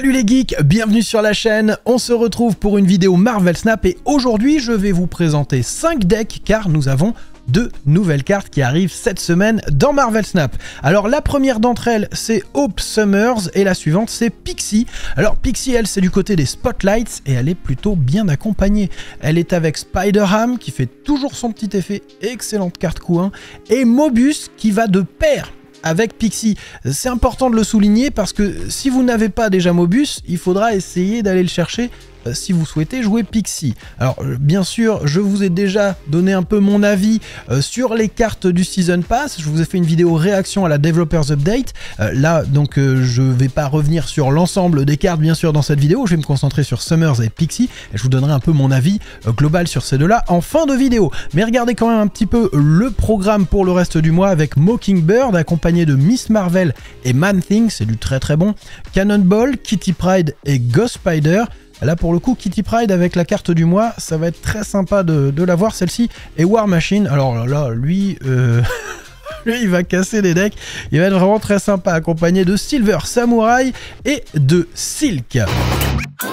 Salut les geeks, bienvenue sur la chaîne. On se retrouve pour une vidéo Marvel Snap et aujourd'hui je vais vous présenter 5 decks car nous avons deux nouvelles cartes qui arrivent cette semaine dans Marvel Snap. Alors la première d'entre elles c'est Hope Summers et la suivante c'est Pixie. Alors Pixie elle c'est du côté des Spotlights et elle est plutôt bien accompagnée. Elle est avec Spider-Ham qui fait toujours son petit effet, excellente carte coup 1, et Mobus qui va de pair avec Pixie. C'est important de le souligner parce que si vous n'avez pas déjà Mobus, il faudra essayer d'aller le chercher si vous souhaitez jouer Pixie. Alors euh, bien sûr, je vous ai déjà donné un peu mon avis euh, sur les cartes du Season Pass. Je vous ai fait une vidéo réaction à la Developers Update. là, donc je vais pas revenir sur l'ensemble des cartes bien sûr dans cette vidéo. Je vais me concentrer sur Summers et Pixie et je vous donnerai un peu mon avis global sur ces deux-là en fin de vidéo. Mais regardez quand même un petit peu le programme pour le reste du mois avec Mockingbird accompagné de Miss Marvel et Man Thing, c'est du très très bon. Cannonball, Kitty Pride et Ghost Spider. Là, pour le coup, Kitty Pride avec la carte du mois, ça va être très sympa de, de la voir, celle-ci. Et War Machine, alors là, lui... Euh, lui, il va casser des decks. Il va être vraiment très sympa, accompagné de Silver Samurai et de Silk.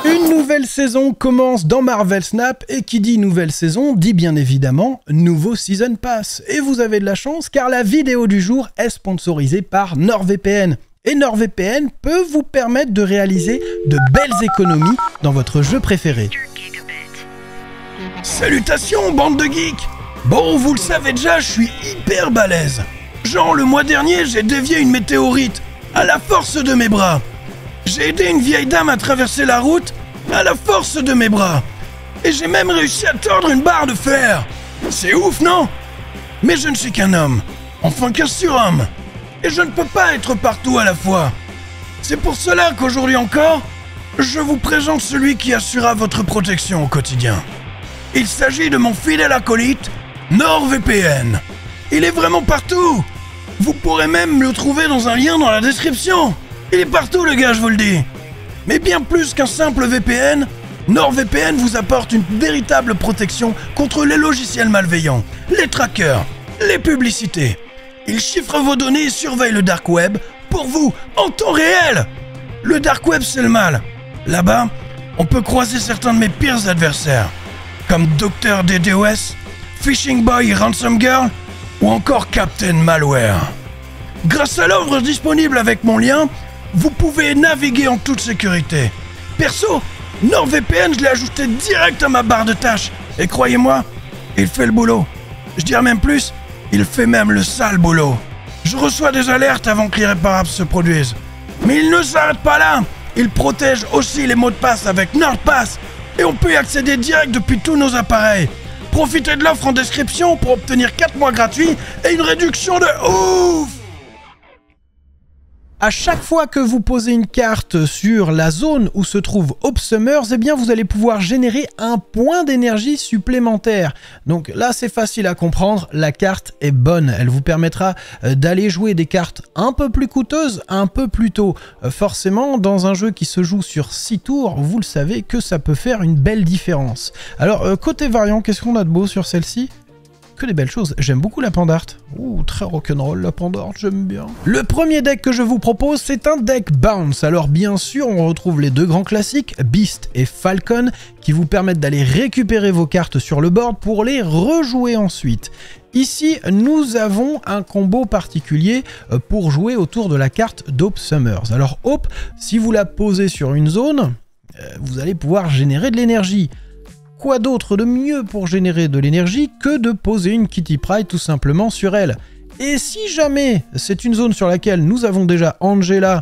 Une nouvelle saison commence dans Marvel Snap et qui dit nouvelle saison dit bien évidemment nouveau Season Pass. Et vous avez de la chance car la vidéo du jour est sponsorisée par NordVPN et NordVPN peut vous permettre de réaliser de belles économies dans votre jeu préféré. Salutations, bande de geeks Bon, vous le savez déjà, je suis hyper balèze. Genre, le mois dernier, j'ai dévié une météorite à la force de mes bras. J'ai aidé une vieille dame à traverser la route à la force de mes bras. Et j'ai même réussi à tordre une barre de fer. C'est ouf, non? Mais je ne suis qu'un homme. Enfin qu'un surhomme et je ne peux pas être partout à la fois. C'est pour cela qu'aujourd'hui encore, je vous présente celui qui assurera votre protection au quotidien. Il s'agit de mon fidèle acolyte, NordVPN. Il est vraiment partout. Vous pourrez même le trouver dans un lien dans la description. Il est partout le gars, je vous le dis. Mais bien plus qu'un simple VPN, NordVPN vous apporte une véritable protection contre les logiciels malveillants, les trackers, les publicités il chiffre vos données et surveille le dark web pour vous en temps réel. Le dark web, c'est le mal. Là-bas, on peut croiser certains de mes pires adversaires, comme Dr DDoS, Fishing Boy Ransom Girl ou encore Captain Malware. Grâce à l'offre disponible avec mon lien, vous pouvez naviguer en toute sécurité. Perso, NordVPN, je l'ai ajouté direct à ma barre de tâches. Et croyez-moi, il fait le boulot. Je dirais même plus, il fait même le sale boulot. Je reçois des alertes avant que l'irréparable se produise. Mais il ne s'arrête pas là. Il protège aussi les mots de passe avec NordPass et on peut y accéder direct depuis tous nos appareils. Profitez de l'offre en description pour obtenir 4 mois gratuits et une réduction de ouf à chaque fois que vous posez une carte sur la zone où se trouve Hope Summers, eh bien vous allez pouvoir générer un point d'énergie supplémentaire. Donc là c'est facile à comprendre, la carte est bonne. Elle vous permettra euh, d'aller jouer des cartes un peu plus coûteuses un peu plus tôt. Euh, forcément, dans un jeu qui se joue sur 6 tours, vous le savez que ça peut faire une belle différence. Alors euh, côté variant, qu'est-ce qu'on a de beau sur celle-ci? Que des belles choses. J'aime beaucoup la Pandart. Ouh, très rock'n'roll la Pandart, j'aime bien. Le premier deck que je vous propose, c'est un deck Bounce. Alors bien sûr, on retrouve les deux grands classiques, Beast et Falcon, qui vous permettent d'aller récupérer vos cartes sur le board pour les rejouer ensuite. Ici, nous avons un combo particulier euh, pour jouer autour de la carte Dope Summers. Alors Hope, si vous la posez sur une zone, euh, vous allez pouvoir générer de l'énergie. Quoi d'autre de mieux pour générer de l'énergie que de poser une Kitty Pride tout simplement sur elle? Et si jamais c'est une zone sur laquelle nous avons déjà Angela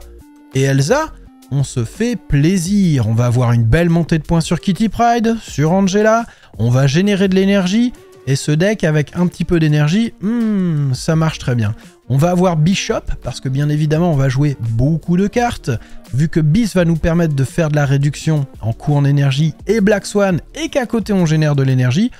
et Elsa, on se fait plaisir. On va avoir une belle montée de points sur Kitty Pride, sur Angela, on va générer de l'énergie, et ce deck avec un petit peu d'énergie, hmm, ça marche très bien. On va avoir Bishop, parce que bien évidemment on va jouer beaucoup de cartes. Vu que Beast va nous permettre de faire de la réduction en coût en énergie et Black Swan, et qu'à côté on génère de l'énergie,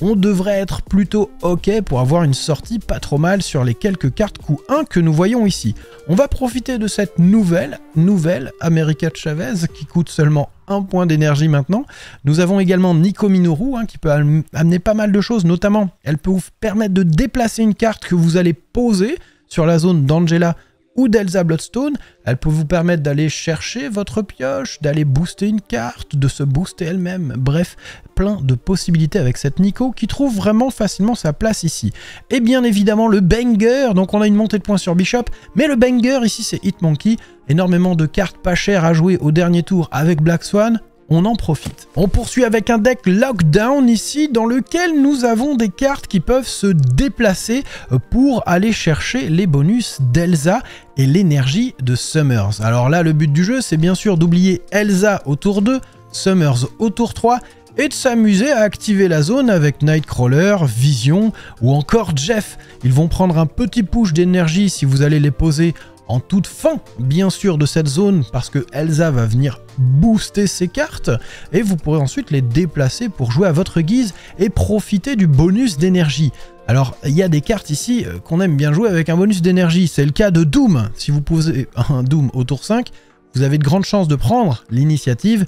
on devrait être plutôt ok pour avoir une sortie pas trop mal sur les quelques cartes coût 1 que nous voyons ici. On va profiter de cette nouvelle, nouvelle America Chavez qui coûte seulement un point d'énergie maintenant. Nous avons également Nico Minoru hein, qui peut amener pas mal de choses, notamment elle peut vous permettre de déplacer une carte que vous allez poser sur la zone d'Angela ou d'Elsa Bloodstone. Elle peut vous permettre d'aller chercher votre pioche, d'aller booster une carte, de se booster elle-même. Bref, plein de possibilités avec cette Nico qui trouve vraiment facilement sa place ici. Et bien évidemment le banger, donc on a une montée de points sur Bishop, mais le banger ici c'est Hitmonkey. Énormément de cartes pas chères à jouer au dernier tour avec Black Swan on en profite. On poursuit avec un deck Lockdown ici dans lequel nous avons des cartes qui peuvent se déplacer pour aller chercher les bonus d'Elsa et l'énergie de Summers. Alors là le but du jeu c'est bien sûr d'oublier Elsa au tour 2, Summers au tour 3 et de s'amuser à activer la zone avec Nightcrawler, Vision ou encore Jeff. Ils vont prendre un petit push d'énergie si vous allez les poser en toute fin, bien sûr, de cette zone, parce que Elsa va venir booster ses cartes, et vous pourrez ensuite les déplacer pour jouer à votre guise et profiter du bonus d'énergie. Alors, il y a des cartes ici euh, qu'on aime bien jouer avec un bonus d'énergie, c'est le cas de Doom. Si vous posez un Doom au tour 5, vous avez de grandes chances de prendre l'initiative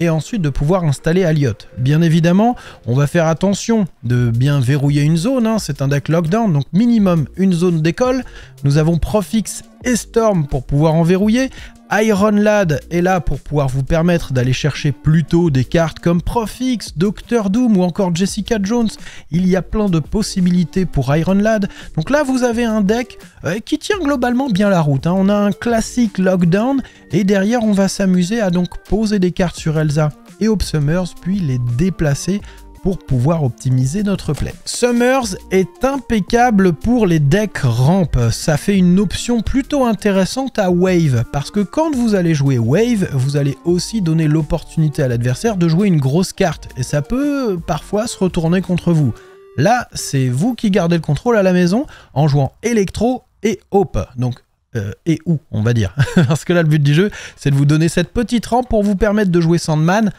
et ensuite de pouvoir installer Aliot. Bien évidemment, on va faire attention de bien verrouiller une zone, hein. c'est un deck lockdown, donc minimum une zone d'école. Nous avons Profix et Storm pour pouvoir en verrouiller. Iron Lad est là pour pouvoir vous permettre d'aller chercher plutôt des cartes comme Profix, Doctor Doom ou encore Jessica Jones. Il y a plein de possibilités pour Iron Lad. Donc là, vous avez un deck euh, qui tient globalement bien la route. Hein. On a un classique Lockdown et derrière, on va s'amuser à donc poser des cartes sur Elsa et Summers, puis les déplacer pour pouvoir optimiser notre play. Summers est impeccable pour les decks ramp. Ça fait une option plutôt intéressante à Wave, parce que quand vous allez jouer Wave, vous allez aussi donner l'opportunité à l'adversaire de jouer une grosse carte, et ça peut parfois se retourner contre vous. Là, c'est vous qui gardez le contrôle à la maison en jouant électro et Hope. Donc euh, et où, on va dire. Parce que là, le but du jeu, c'est de vous donner cette petite rampe pour vous permettre de jouer Sandman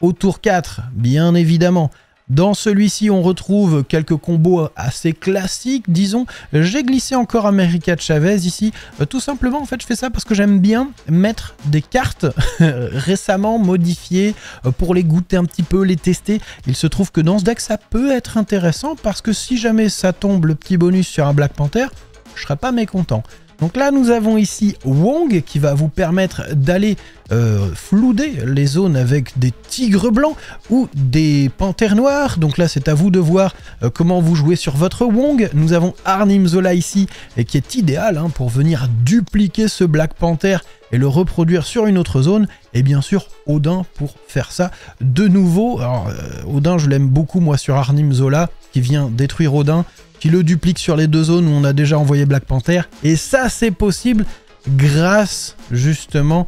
au tour 4, bien évidemment. Dans celui-ci, on retrouve quelques combos assez classiques, disons. J'ai glissé encore America Chavez ici. Euh, tout simplement, en fait, je fais ça parce que j'aime bien mettre des cartes récemment modifiées euh, pour les goûter un petit peu, les tester. Il se trouve que dans ce deck, ça peut être intéressant parce que si jamais ça tombe le petit bonus sur un Black Panther, je serais pas mécontent. Donc là, nous avons ici Wong qui va vous permettre d'aller euh, flouder les zones avec des tigres blancs ou des panthères noires. Donc là, c'est à vous de voir euh, comment vous jouez sur votre Wong. Nous avons Arnim Zola ici, et qui est idéal hein, pour venir dupliquer ce Black Panther et le reproduire sur une autre zone. Et bien sûr, Odin pour faire ça de nouveau. Alors, euh, Odin, je l'aime beaucoup, moi, sur Arnim Zola, qui vient détruire Odin qui le duplique sur les deux zones où on a déjà envoyé Black Panther. Et ça, c'est possible grâce justement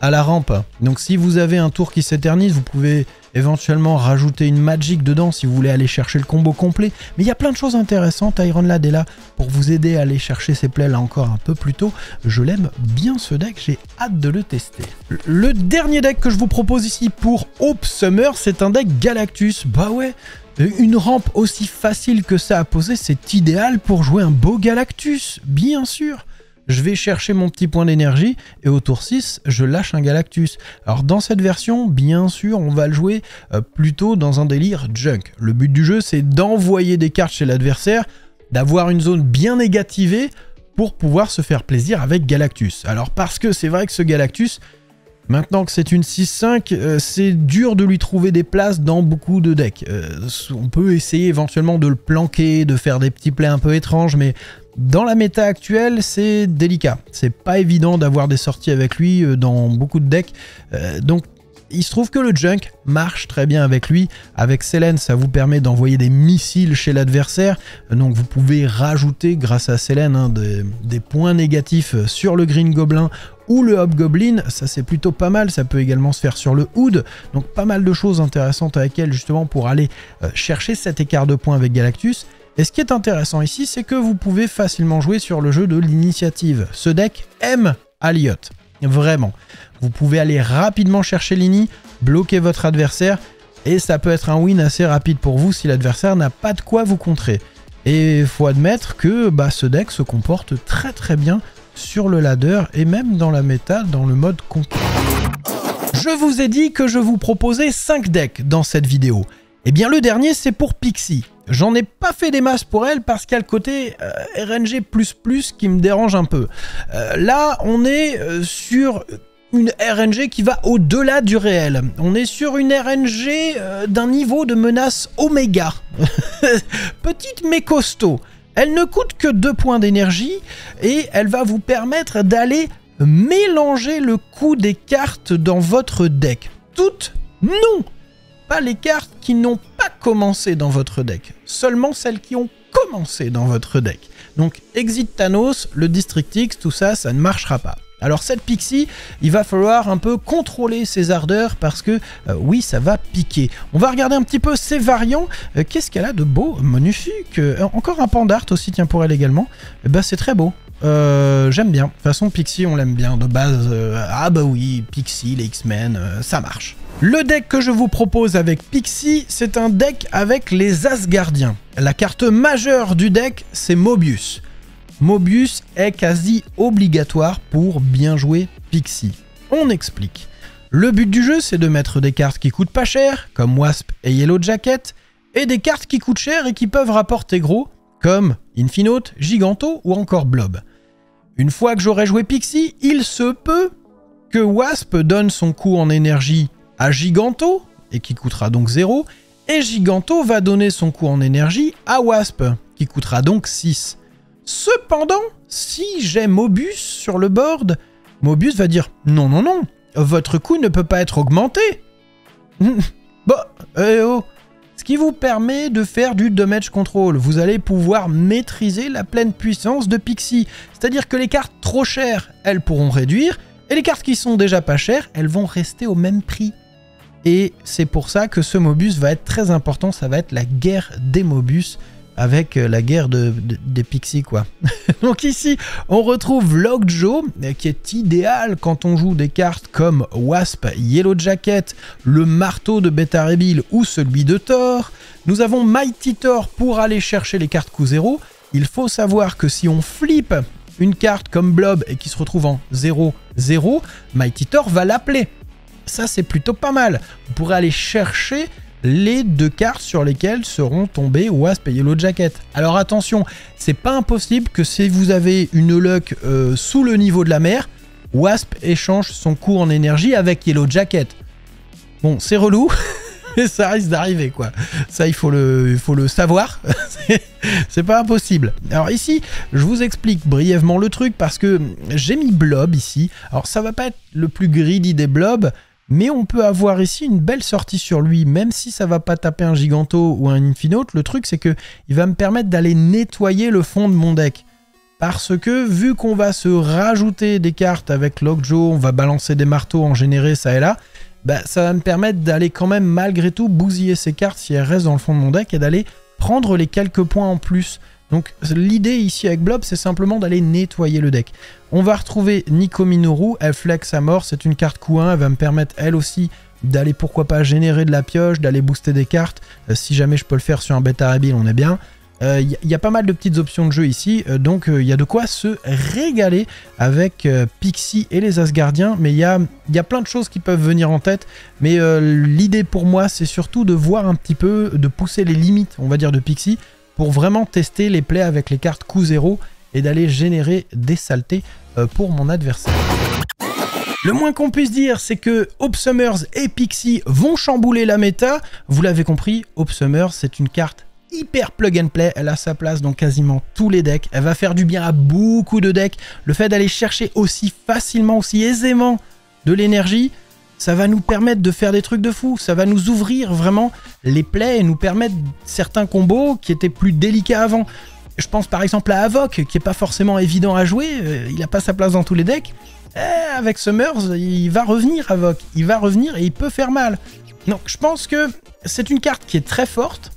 à la rampe. Donc si vous avez un tour qui s'éternise, vous pouvez éventuellement rajouter une magic dedans si vous voulez aller chercher le combo complet. Mais il y a plein de choses intéressantes. Iron Lad est là pour vous aider à aller chercher ces plays là encore un peu plus tôt. Je l'aime bien ce deck, j'ai hâte de le tester. Le dernier deck que je vous propose ici pour Hope Summer, c'est un deck Galactus. Bah ouais, une rampe aussi facile que ça à poser, c'est idéal pour jouer un beau Galactus, bien sûr. Je vais chercher mon petit point d'énergie et au tour 6, je lâche un Galactus. Alors dans cette version, bien sûr, on va le jouer euh, plutôt dans un délire junk. Le but du jeu, c'est d'envoyer des cartes chez l'adversaire, d'avoir une zone bien négativée pour pouvoir se faire plaisir avec Galactus. Alors parce que c'est vrai que ce Galactus, Maintenant que c'est une 6-5, euh, c'est dur de lui trouver des places dans beaucoup de decks. Euh, on peut essayer éventuellement de le planquer, de faire des petits plays un peu étranges, mais dans la méta actuelle, c'est délicat. C'est pas évident d'avoir des sorties avec lui euh, dans beaucoup de decks. donc il se trouve que le junk marche très bien avec lui. Avec Selene, ça vous permet d'envoyer des missiles chez l'adversaire. Donc vous pouvez rajouter, grâce à Selene, hein, des, points négatifs sur le Green Goblin ou le Hobgoblin, ça c'est plutôt pas mal, ça peut également se faire sur le Hood, donc pas mal de choses intéressantes avec elle justement pour aller euh, chercher cet écart de points avec Galactus. Et ce qui est intéressant ici, c'est que vous pouvez facilement jouer sur le jeu de l'initiative. Ce deck aime Aliot, vraiment. Vous pouvez aller rapidement chercher l'ini, bloquer votre adversaire, et ça peut être un win assez rapide pour vous si l'adversaire n'a pas de quoi vous contrer. Et il faut admettre que bah, ce deck se comporte très très bien sur le ladder et même dans la méta dans le mode conquête. Je vous ai dit que je vous proposais 5 decks dans cette vidéo. Eh bien le dernier c'est pour Pixie. J'en ai pas fait des masses pour elle parce qu'il y a le côté euh, RNG qui me dérange un peu. Euh, là, on est euh, sur une RNG qui va au-delà du réel. On est sur une RNG d'un niveau de menace oméga. Petite mais costaud. Elle ne coûte que 2 points d'énergie et elle va vous permettre d'aller mélanger le coût des cartes dans votre deck. Toutes non Pas les cartes qui n'ont pas commencé dans votre deck, seulement celles qui ont commencé dans votre deck. Donc Exit Thanos, le District X, tout ça, ça ne marchera pas. Alors cette Pixie, il va falloir un peu contrôler ses ardeurs parce que euh, oui, ça va piquer. On va regarder un petit peu ses variants. Euh, qu'est-ce qu'elle a de beau, magnifique euh, Encore un Pandart aussi, tiens pour elle également. Eh ben, c'est très beau. J'aime bien. De toute façon, Pixie, on l'aime bien de base. ah bah oui, Pixie, les X-Men, ça marche. Le deck que je vous propose avec Pixie, c'est un deck avec les Asgardiens. La carte majeure du deck, c'est Mobius. Mobius est quasi obligatoire pour bien jouer Pixie. On explique. Le but du jeu, c'est de mettre des cartes qui coûtent pas cher, comme Wasp et Yellow Jacket, et des cartes qui coûtent cher et qui peuvent rapporter gros, comme Infinote, Giganto ou encore Blob. Une fois que j'aurai joué Pixie, il se peut que Wasp donne son coup en énergie à Giganto, et qui coûtera donc 0, et Giganto va donner son coup en énergie à Wasp, qui coûtera donc 6. Cependant, si j'ai Mobius sur le board, Mobius va dire non, non, non, votre coup ne peut pas être augmenté. bah, eh oh. Ce qui vous permet de faire du damage control. Vous allez pouvoir maîtriser la pleine puissance de Pixie. C'est-à-dire que les cartes trop chères, elles pourront réduire, et les cartes qui sont déjà pas chères, elles vont rester au même prix. Et c'est pour ça que ce Mobus va être très important, ça va être la guerre des Mobus avec euh, la guerre des Pixies quoi. Donc ici, on retrouve Lockjaw qui est idéal quand on joue des cartes comme Wasp, Yellow Jacket, le marteau de Beta Reveal ou celui de Thor. Nous avons Mighty Thor pour aller chercher les cartes coup 0. Il faut savoir que si on flippe une carte comme Blob et qui se retrouve en 0-0, Mighty Thor va l'appeler ça c'est plutôt pas mal. Vous pourrez aller chercher les deux cartes sur lesquelles seront tombés Wasp et Yellow Jacket. Alors attention, c'est pas impossible que si vous avez une luck euh, sous le niveau de la mer, Wasp échange son coût en énergie avec Yellow Jacket. Bon, c'est relou, mais ça risque d'arriver quoi. Ça, il faut le, il faut le savoir. c'est pas impossible. Alors ici, je vous explique brièvement le truc parce que j'ai mis Blob ici. Alors ça va pas être le plus greedy des blobs, mais on peut avoir ici une belle sortie sur lui, même si ça va pas taper un Giganto ou un Infinote. Le truc, c'est que il va me permettre d'aller nettoyer le fond de mon deck. Parce que vu qu'on va se rajouter des cartes avec Lockjaw, on va balancer des marteaux, en générer ça et là, bah, ça va me permettre d'aller quand même malgré tout bousiller ces cartes si elles restent dans le fond de mon deck et d'aller prendre les quelques points en plus. Donc l'idée ici avec Blob, c'est simplement d'aller nettoyer le deck. On va retrouver Nico Minoru, elle flex à mort, c'est une carte Q1, elle va me permettre elle aussi d'aller pourquoi pas générer de la pioche, d'aller booster des cartes. Euh, si jamais je peux le faire sur un bêta Rebill, on est bien. Il euh, y, a pas mal de petites options de jeu ici, euh, donc il y a de quoi se régaler avec Pixie et les Asgardiens, mais il y a, y a, plein de choses qui peuvent venir en tête, mais l'idée pour moi c'est surtout de voir un petit peu, de pousser les limites, on va dire, de Pixie, pour vraiment tester les plays avec les cartes coup 0 et d'aller générer des saletés euh, pour mon adversaire. Le moins qu'on puisse dire, c'est que Summers et Pixie vont chambouler la méta. Vous l'avez compris, Summers, c'est une carte hyper plug and play. Elle a sa place dans quasiment tous les decks. Elle va faire du bien à beaucoup de decks. Le fait d'aller chercher aussi facilement, aussi aisément de l'énergie, ça va nous permettre de faire des trucs de fou, ça va nous ouvrir vraiment les plays et nous permettre certains combos qui étaient plus délicats avant. Je pense par exemple à Avoc, qui est pas forcément évident à jouer, euh, il a pas sa place dans tous les decks. Eh, avec Summers, il va revenir Avoc, il va revenir et il peut faire mal. Donc je pense que c'est une carte qui est très forte,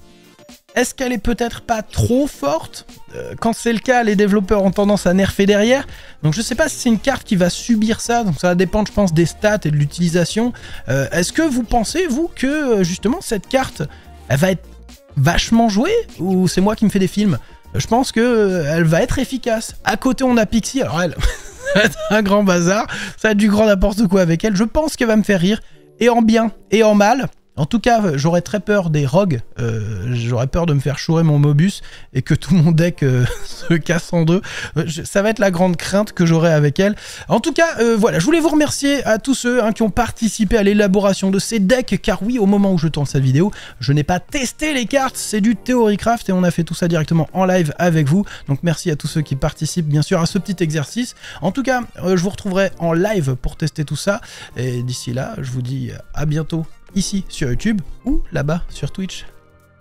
est-ce qu'elle est peut-être pas trop forte euh, Quand c'est le cas, les développeurs ont tendance à nerfer derrière. Donc je sais pas si c'est une carte qui va subir ça. Donc ça va dépendre, je pense, des stats et de l'utilisation. Euh, est-ce que vous pensez, vous, que euh, justement cette carte, elle va être vachement jouée Ou c'est moi qui me fais des films? Je pense que elle va être efficace. À côté, on a Pixie. Alors elle, ça va être un grand bazar. Ça va être du grand n'importe quoi avec elle. Je pense qu'elle va me faire rire. Et en bien et en mal. En tout cas, j'aurais très peur des rogues. Euh, j'aurais peur de me faire chourer mon Mobus et que tout mon deck euh, se casse en deux. Euh, ça va être la grande crainte que j'aurai avec elle. En tout cas, voilà, je voulais vous remercier à tous ceux hein, qui ont participé à l'élaboration de ces decks, car oui, au moment où je tourne cette vidéo, je n'ai pas testé les cartes, c'est du Theorycraft et on a fait tout ça directement en live avec vous. Donc merci à tous ceux qui participent, bien sûr, à ce petit exercice. En tout cas, je vous retrouverai en live pour tester tout ça. Et d'ici là, je vous dis à bientôt ici sur YouTube ou là-bas sur Twitch.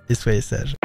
Et soyez sages.